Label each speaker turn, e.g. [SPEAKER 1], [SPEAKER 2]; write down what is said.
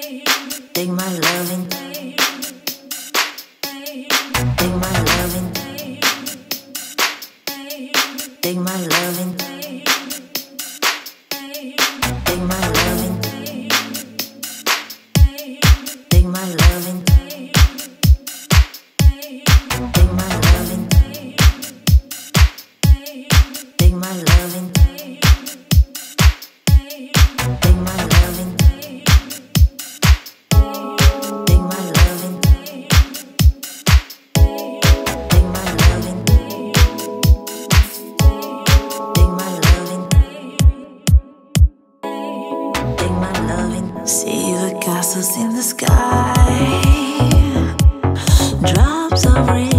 [SPEAKER 1] Take my loving. Take my loving. Take my loving. Take my loving. Take my loving. Take my loving. Take my loving. Take my loving. See the castles in the sky. Drops of rain